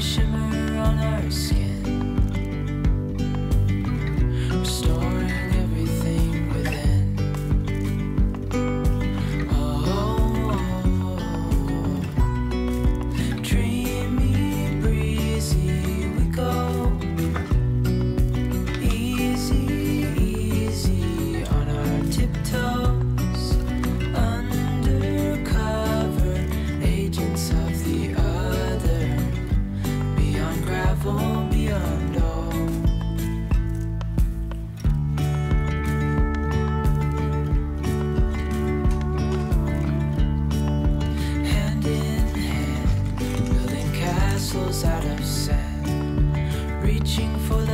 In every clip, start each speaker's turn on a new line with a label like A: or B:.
A: shimmer on our skin. castles out of sand, reaching for the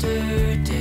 A: yesterday.